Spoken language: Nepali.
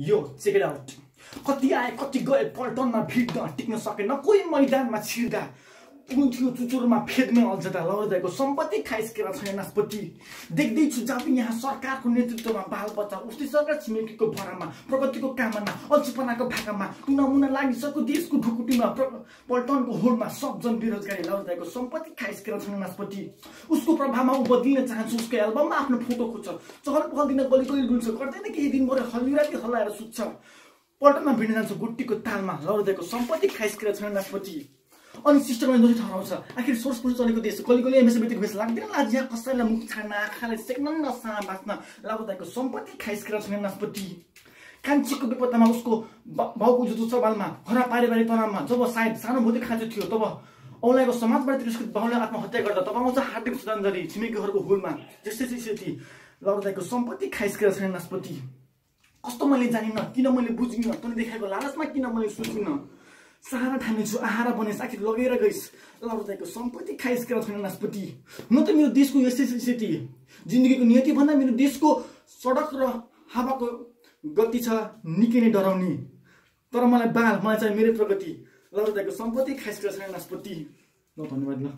यो चेक आउट कति आए कति गए पल्टनमा भिड्न टिक्न सकेन कोही मैदानमा छिर्दा। पुग्थ्यो चुचुरमा फेद्ने अल्झदा लौजाएको सम्पत्ति खाइसकेर छैन नासपति। देख्दैछु जाति यहाँ सरकारको नेतृत्वमा बालबच्चा उस्तै सरकार छिमेकीको भरामा प्रगतिको कामना अल्छीपनाको भाकामा टुनामुना लागिसक्यो देशको ढुकुटीमा पल्टनको होलमा सबजन बेरोजगारी लौजाएको सम्पत्ति खाइसकेर छैन नासपति। उसको प्रभावमा ऊ बदलिन चाहन्छु उसको एल्बममा आफ्नो फोटो खोज्छ। चहल पहल दिन गली गली डुल्छ गर्दैन केही दिन दिनभरि हलिराती हल्लाएर सुत्छ। पल्टनमा भिड्न जान्छ गुट्टीको तालमा लौजाएको सम्पत्ति खाइसकेर छैन नासपति। अनि सिस्टमले दोषी ठहराउँछ आखिर सोर्स पछि चलेको देश कहिले कहिले एमएसए बितेको बेस लाग्दैन लाज यहाँ कसैलाई मुख छाड्न आँखालाई सेक्न नसा बाँच्न। लाभदायकको सम्पत्ति खाइसकेर छैन नासपति। कान्छीको विपत्तामा उसको बाउको जुतो सवालमा हरा पारिवारिक तनावमा जब सायद सानुभूति खाँचो थियो तब औलाको समाजबाट तिरस्कृत बाउले आत्महत्या गर्दा तब आउँछ हार्दिक श्रद्धाञ्जली छिमेकीहरूको हुलमा। त्यस्तै स्थिति लौदायको सम्पत्ति खाइसकेर छैन नासपति। कस्तो मैले जानिनँ किन मैले बुझिनँ तैँले देखाएको लालचमा किन मैले सोचिनँ? सहारा ठानेछु आहारा बनेस आखिर लगेर गइस। लौदायको सम्पत्ति खाइसकेर छैन नासपति न त मेरो देशको यस्तै जिन्दगीको नियति भन्दा मेरो देशको सडक र हावाको गति छ निकै नै डराउने। तर मलाई बाल मलाई चाहिँ मेरै प्रगति। लौदायको सम्पत्ति खाइसकेर छैन नासपति ल धन्यवाद ल।